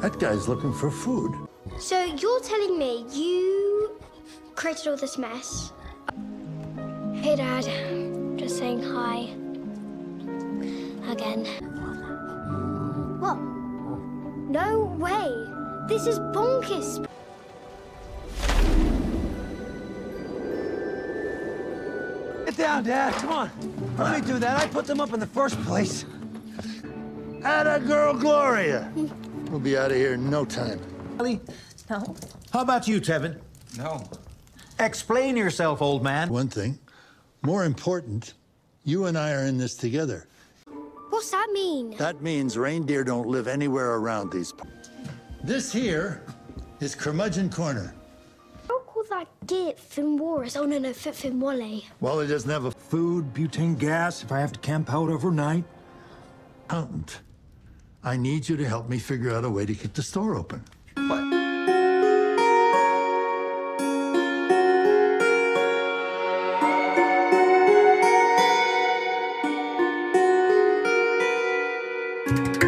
That guy's looking for food. So you're telling me you created all this mess? Hey, Dad. Just saying hi. Again. What? No way. This is bonkers. Get down, Dad. Come on. Let me do that. I put them up in the first place. Atta girl Gloria. Hmm. We'll be out of here in no time. Ellie? No. How about you, Tevin? No. Explain yourself, old man. One thing, more important, you and I are in this together. What's that mean? That means reindeer don't live anywhere around these parts. This here is Curmudgeon Corner. Don't call that Git Finwaris. Oh, no, no, Fit Finwale. Well, it doesn't have a Food, butane gas, if I have to camp out overnight. accountant. I need you to help me figure out a way to keep the store open. Dad,